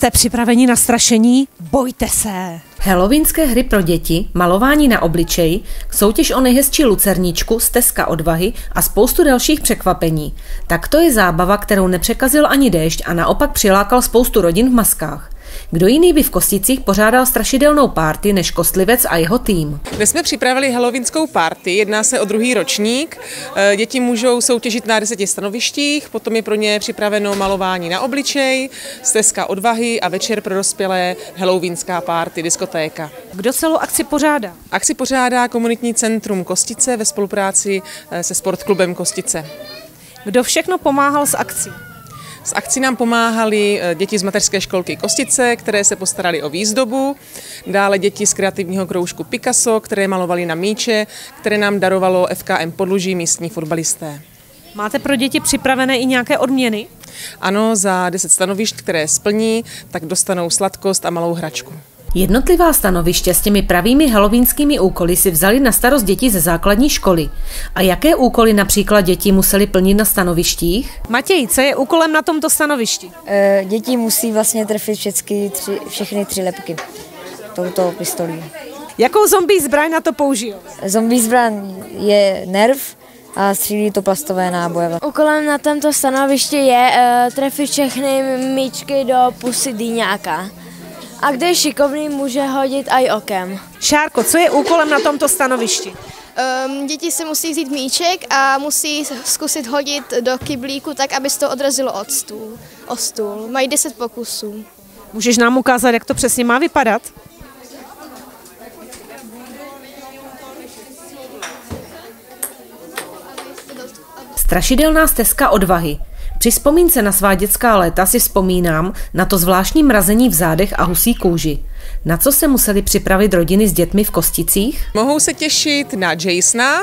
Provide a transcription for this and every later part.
Jste připraveni na strašení? Bojte se! Halloweenské hry pro děti, malování na obličeji, soutěž o nejhezčí lucerničku, stezka odvahy a spoustu dalších překvapení. Tak to je zábava, kterou nepřekazil ani déšť a naopak přilákal spoustu rodin v maskách. Kdo jiný by v Kosticích pořádal strašidelnou párty než Kostlivec a jeho tým? Dnes jsme připravili halloweenskou párty, jedná se o druhý ročník. Eh, děti můžou soutěžit na deseti stanovištích, potom je pro ně připraveno malování na obličej, stezka odvahy a večer pro dospělé halloweenská párty, diskotéka. Kdo celou akci pořádá? Akci pořádá komunitní centrum Kostice ve spolupráci eh, se sportklubem Kostice. Kdo všechno pomáhal s akcí? S akcí nám pomáhali eh, děti z mateřské školky Kostice, které se postarali o výzdobu, dále děti z kreativního kroužku Picasso, které malovali na míče, které nám darovalo FKM Podluží místní fotbalisté. Máte pro děti připravené i nějaké odměny? Ano, za 10 stanovišť, které splní, tak dostanou sladkost a malou hračku. Jednotlivá stanoviště s těmi pravými halloweenskými úkoly si vzali na starost děti ze základní školy. A jaké úkoly například děti museli plnit na stanovištích? Matěj, co je úkolem na tomto stanovišti? E, děti musí vlastně trefit všechny tři, všechny tři lepky touto pistolí. Jakou zombie zbraň na to použijou? Zombie zbraň je nerv, a střílí to plastové náboje. Úkolem na tomto stanovišti je uh, trefit všechny míčky do pusy dýňáka. A kdo je šikovný, může hodit i okem. Šárko, co je úkolem na tomto stanovišti? Um, děti si musí vzít míček a musí zkusit hodit do kyblíku tak, aby se to odrazilo od stůl, o stůl. Mají 10 pokusů. Můžeš nám ukázat, jak to přesně má vypadat? Strašidelná stezka odvahy. Při vzpomínce na svá dětská léta si vzpomínám na to zvláštní mrazení v zádech a husí kůži. Na co se museli připravit rodiny s dětmi v Kosticích? Mohou se těšit na Jasona,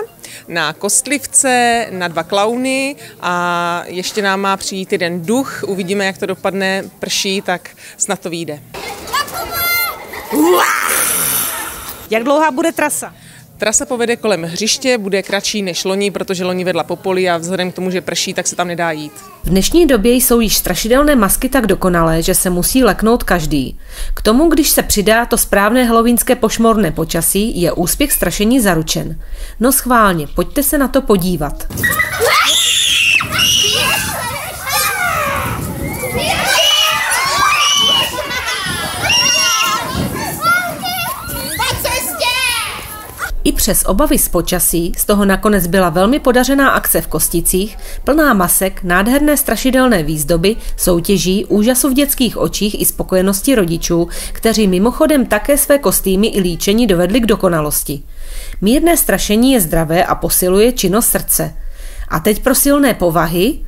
na kostlivce, na dva klauny a ještě nám má přijít jeden duch. Uvidíme, jak to dopadne, prší, tak snad to vyjde. Jak dlouhá bude trasa? Trasa povede kolem hřiště, bude kratší než loni, protože loni vedla po poli a vzhledem k tomu, že prší, tak se tam nedá jít. V dnešní době jsou již strašidelné masky tak dokonalé, že se musí leknout každý. K tomu, když se přidá to správné halloweenské pošmorné počasí, je úspěch strašení zaručen. No schválně, pojďte se na to podívat. I přes obavy z počasí z toho nakonec byla velmi podařená akce v Kosticích, plná masek, nádherné strašidelné výzdoby, soutěží, úžasu v dětských očích i spokojenosti rodičů, kteří mimochodem také své kostýmy i líčení dovedli k dokonalosti. Mírné strašení je zdravé a posiluje činnost srdce. A teď pro silné povahy